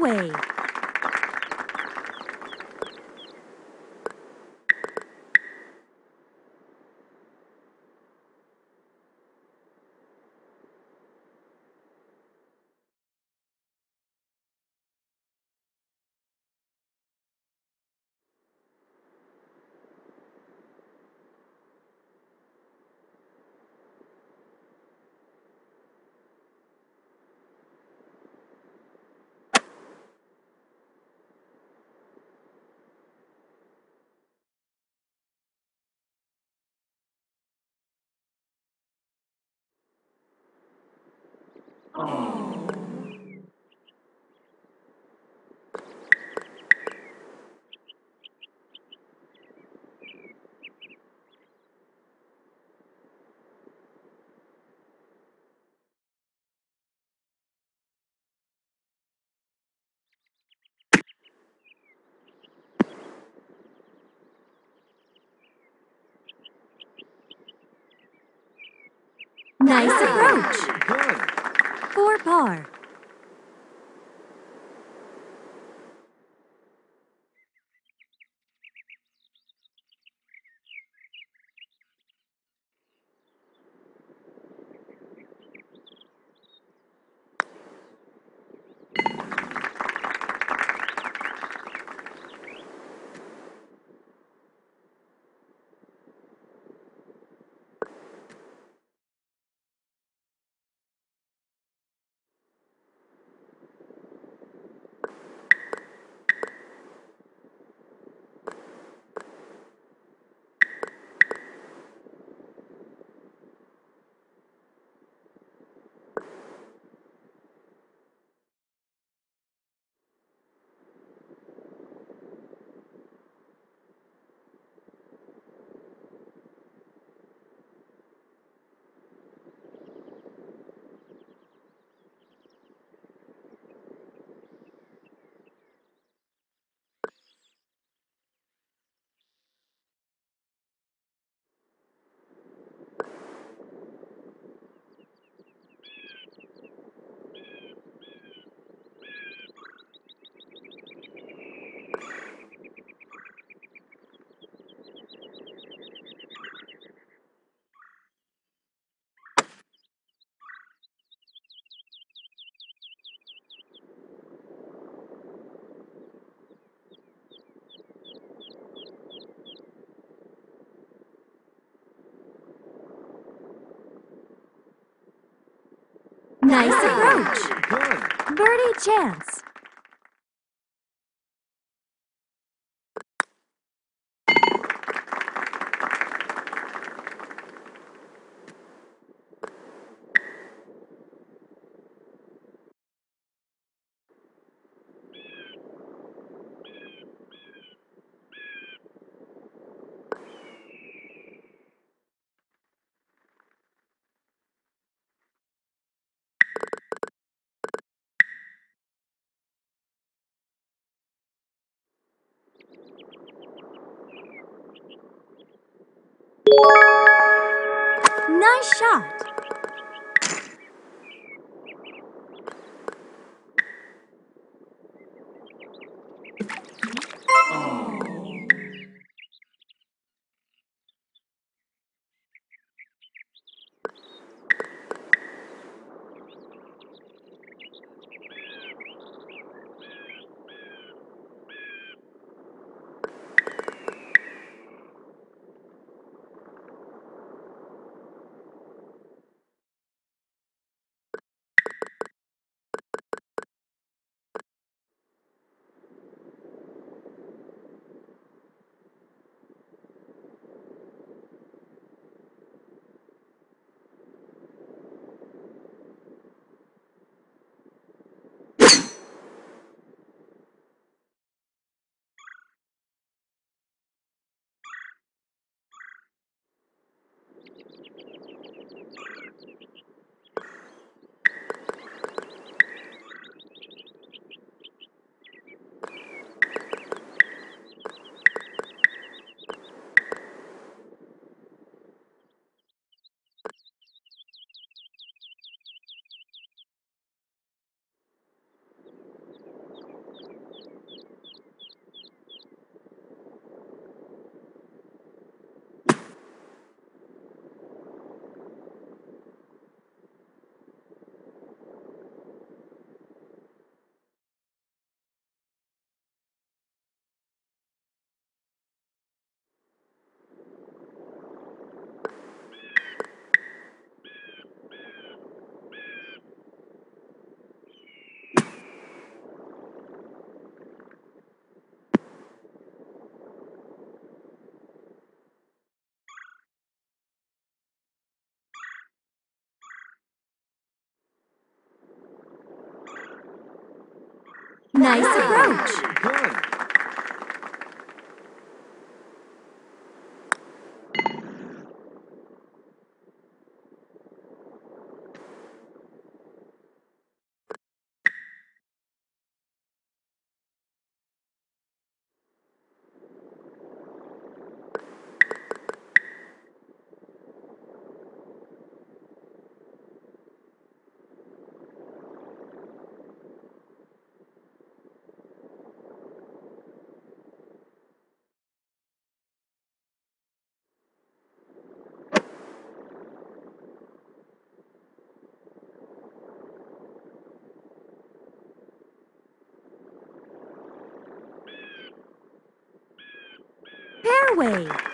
away. Nice approach. Good. For par. Nice approach. Birdie chance. Nice shot. Nice approach. Good.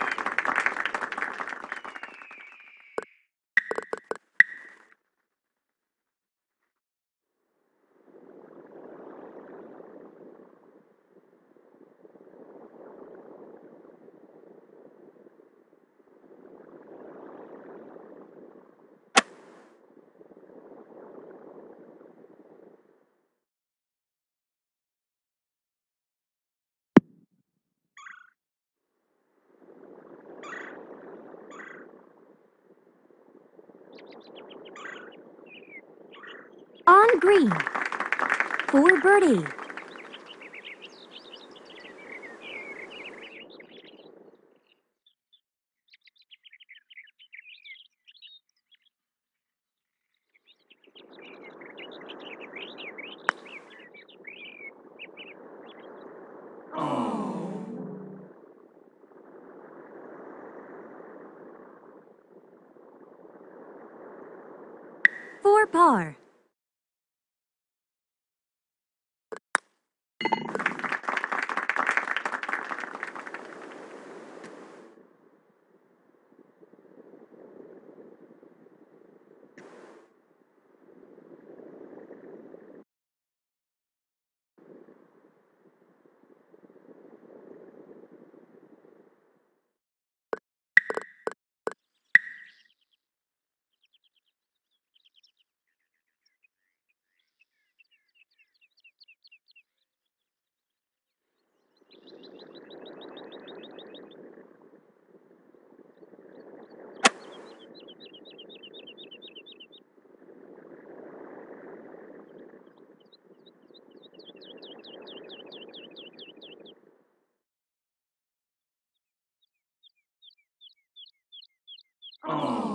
On green. For birdie. For par.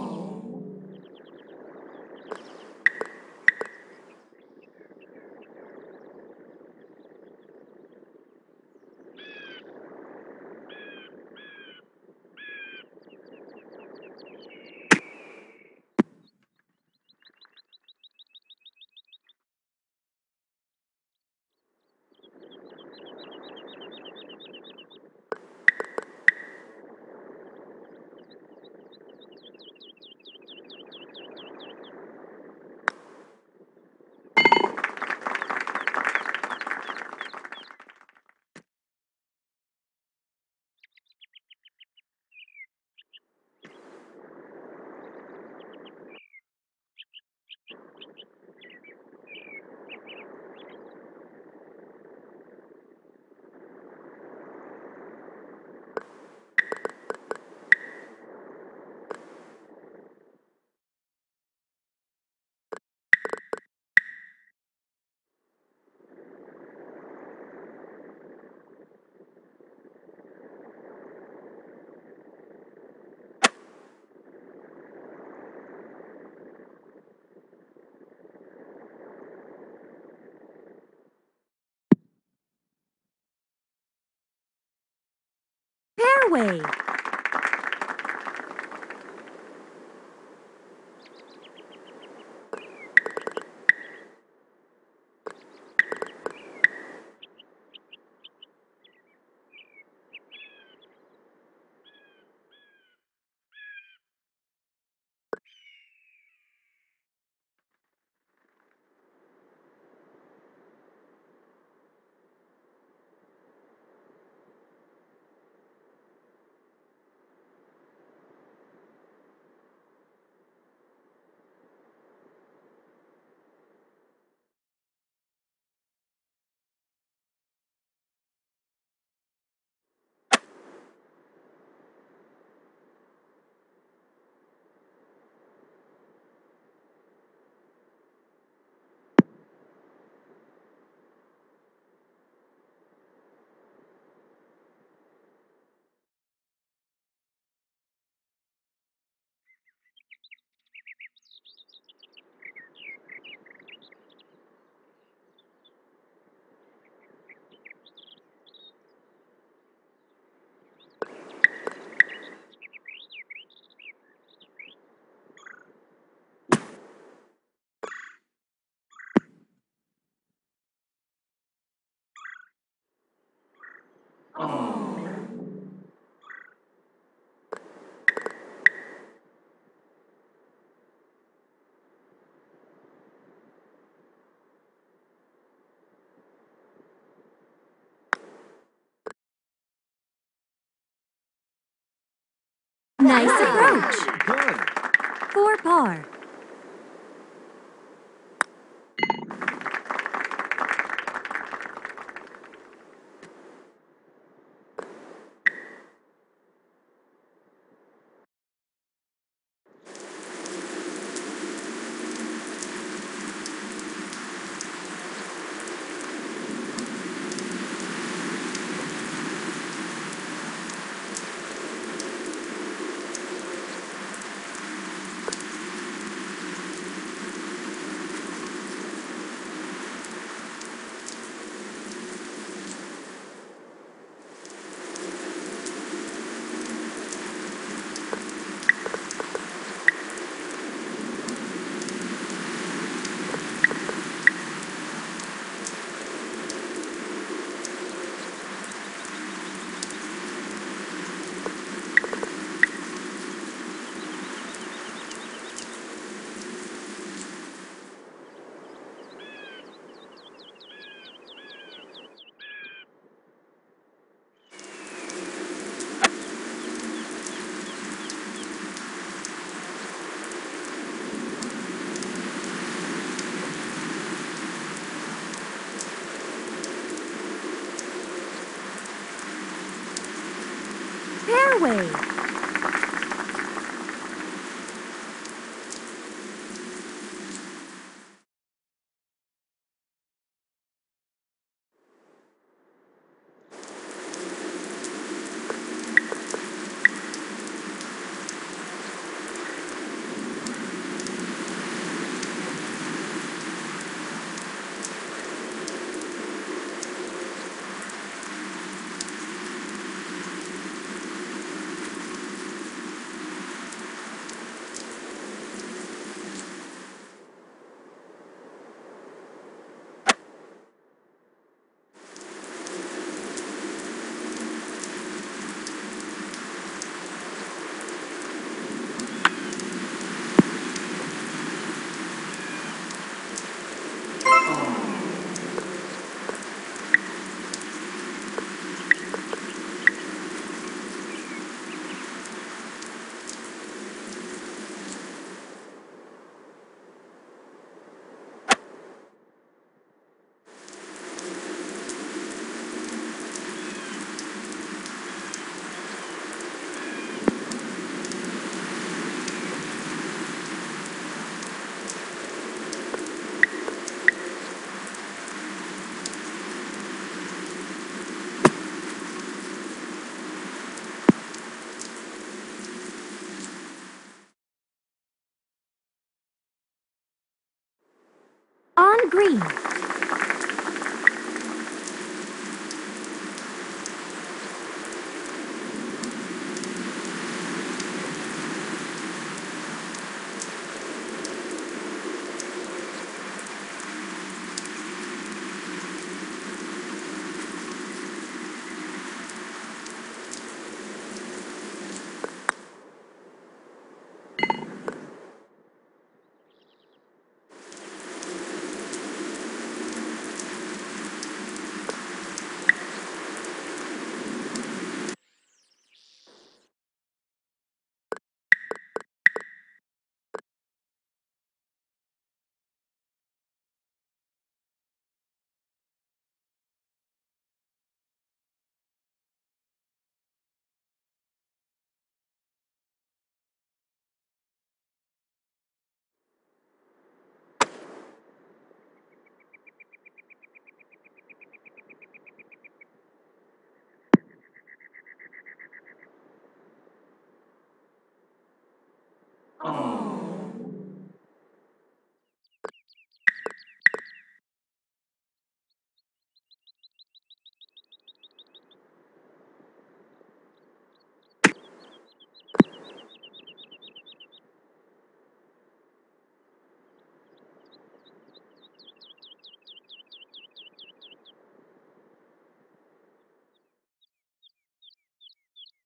Fairway. Nice approach. Good. For par. Fairway. On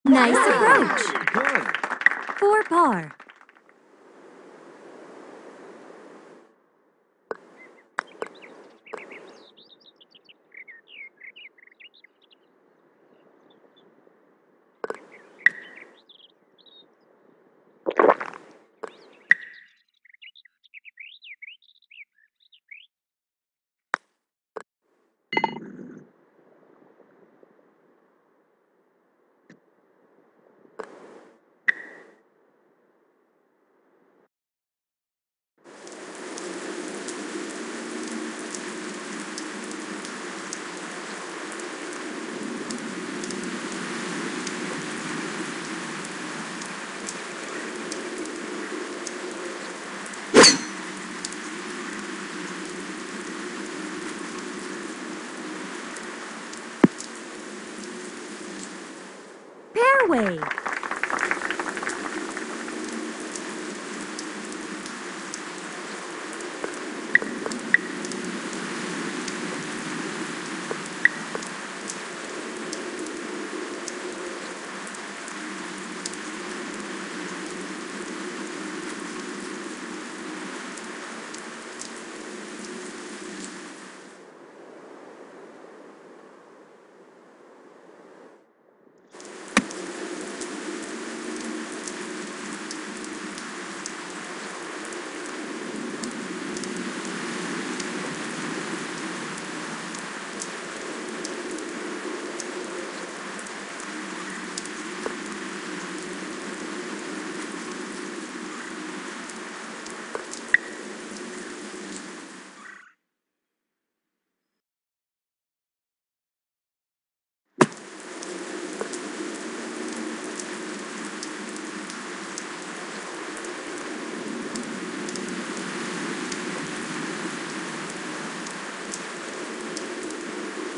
Nice approach. For par. Fairway.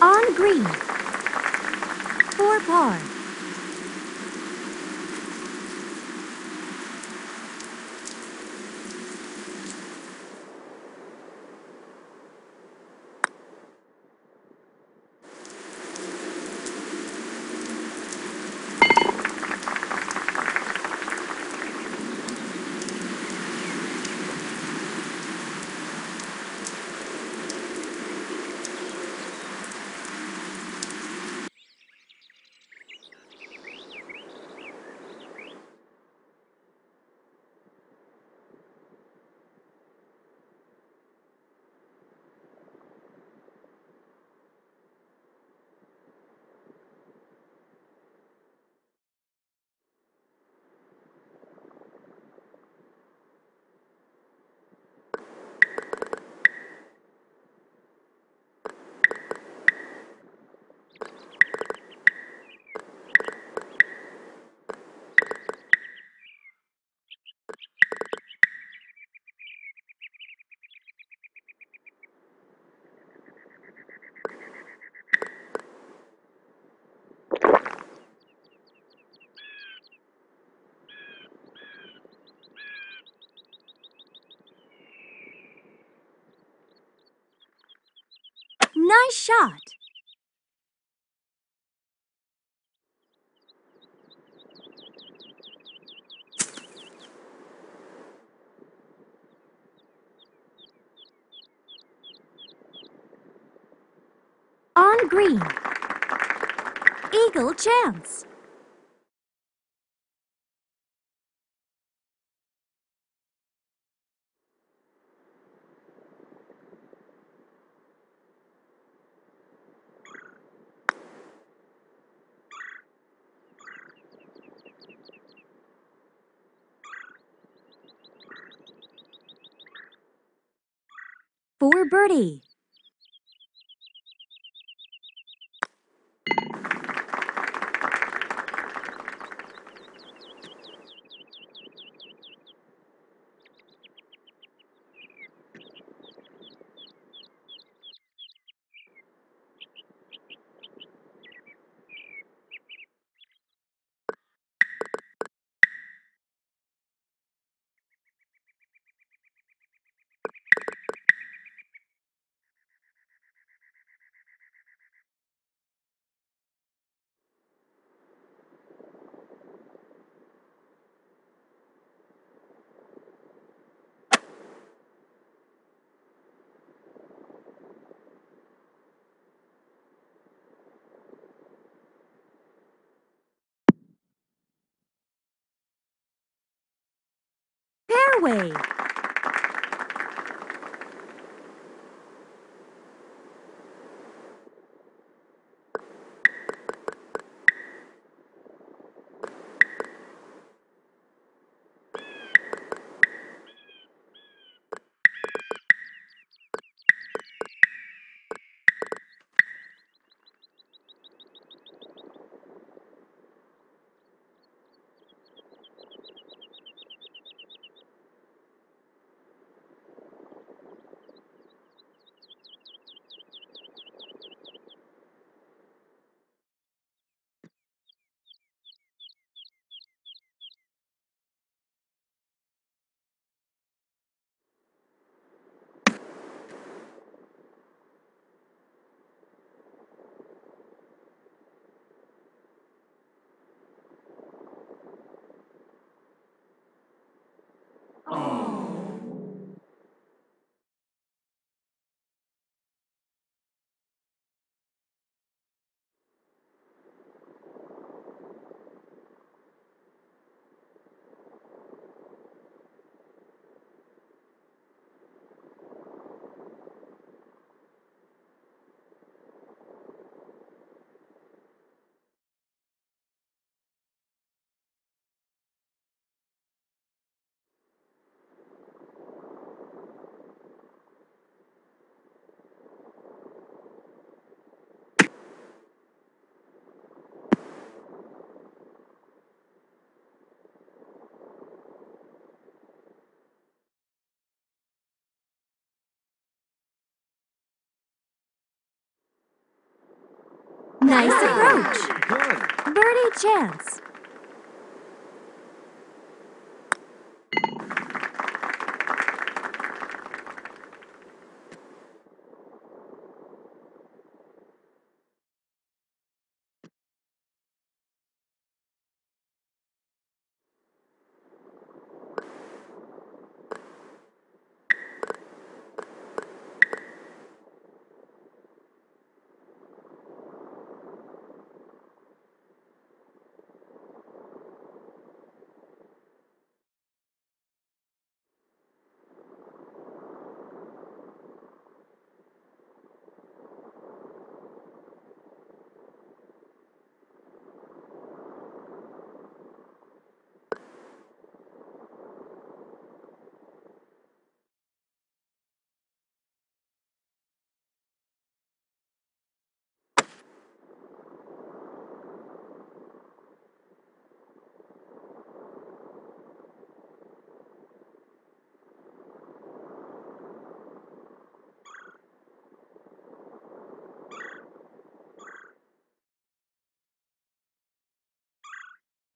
On green. For par. Nice shot. On green. Eagle chance. For birdie. Fairway. Nice approach. Birdie chance.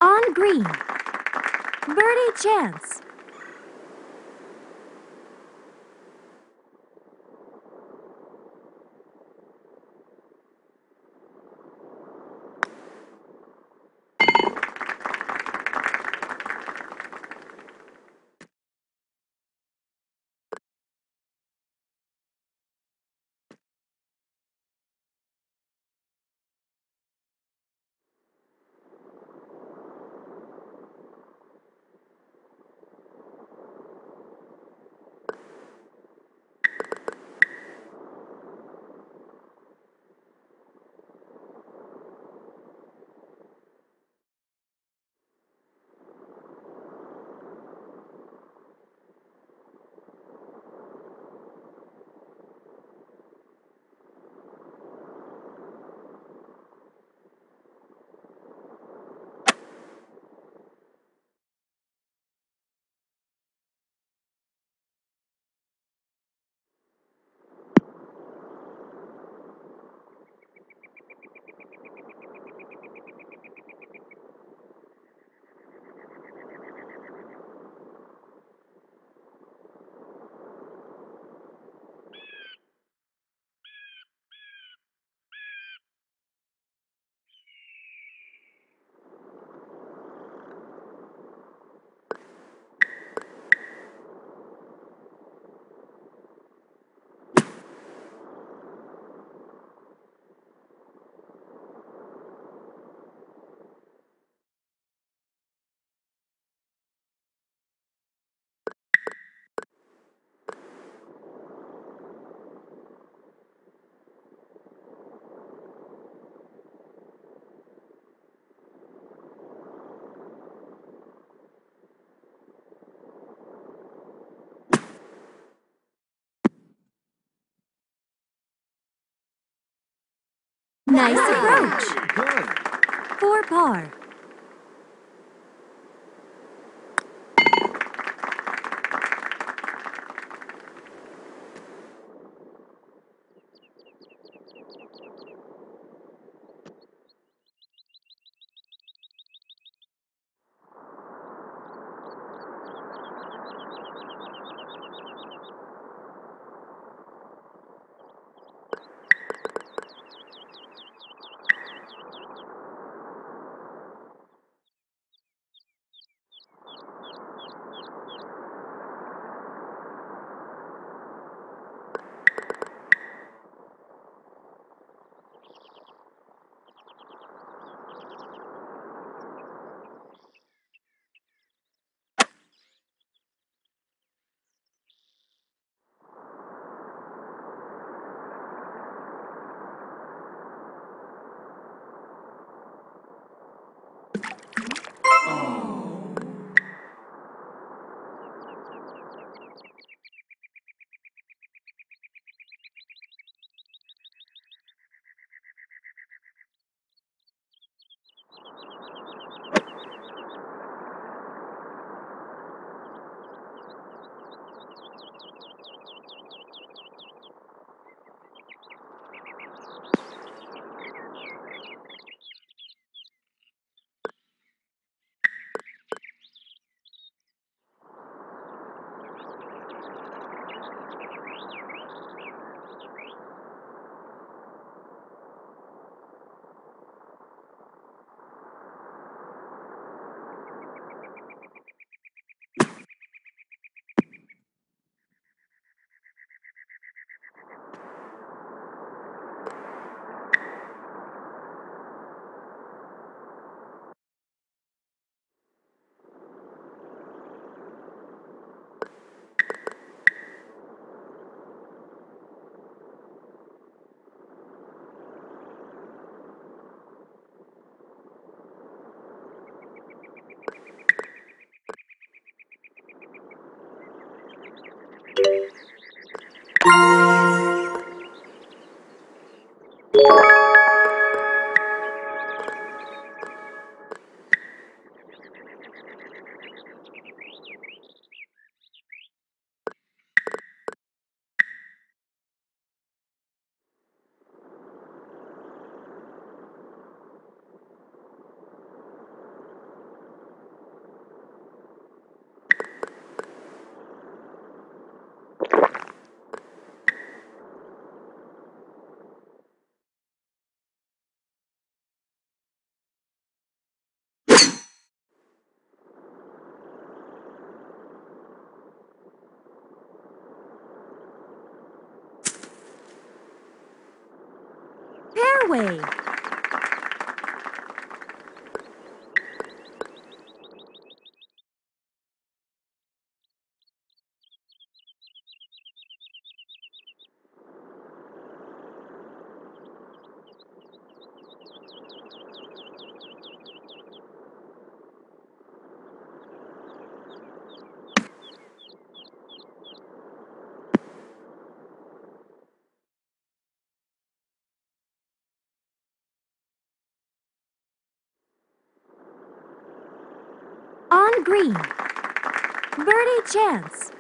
On green. Birdie chance. Nice approach. Good. For par. Away. Birdie chance.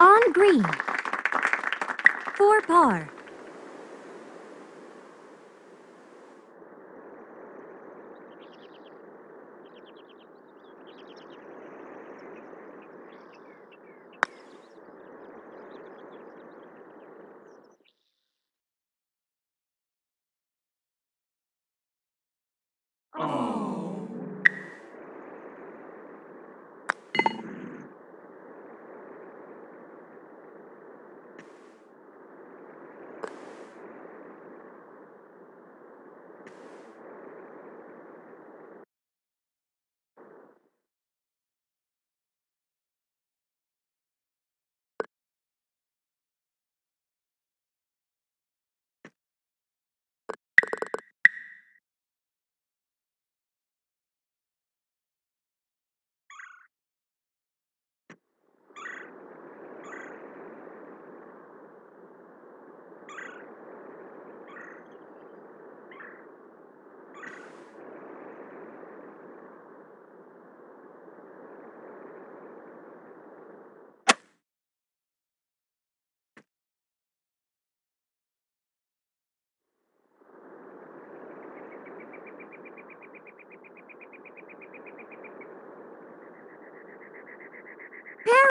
On green. Par.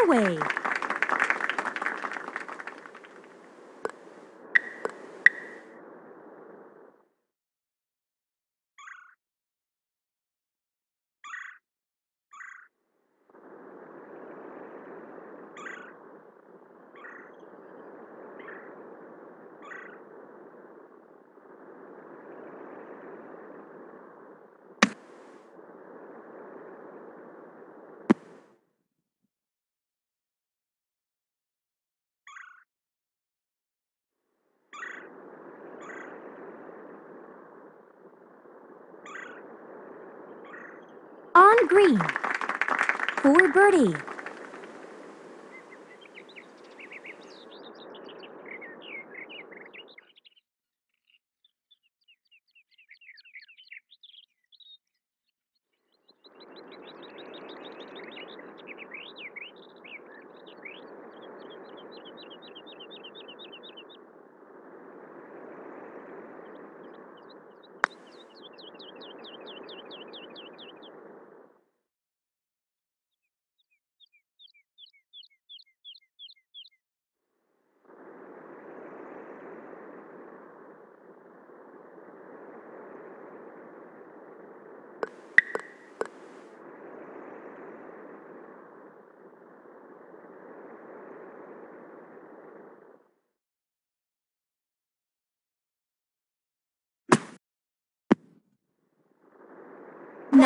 Fairway. On green. For birdie.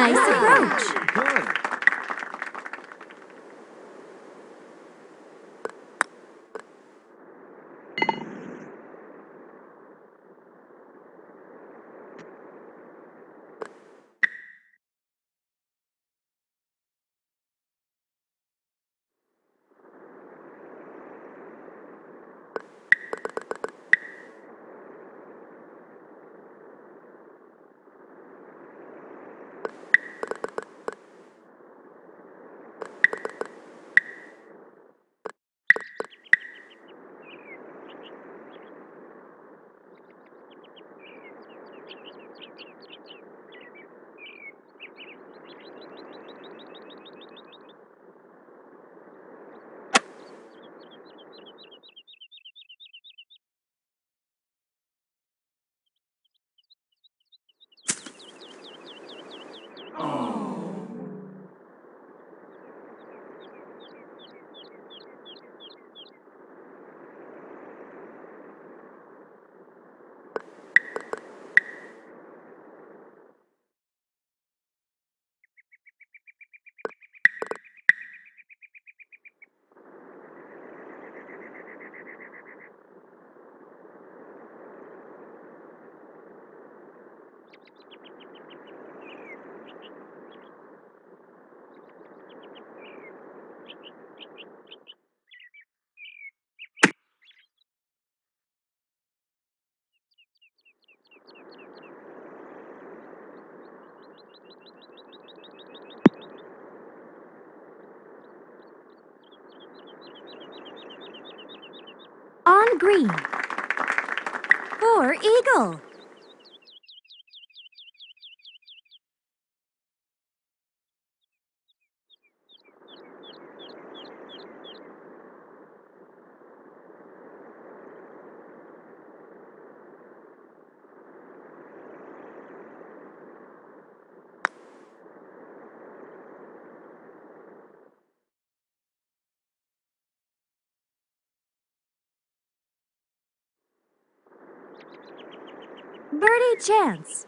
Nice approach. Good. On green. For eagle. Birdie chance.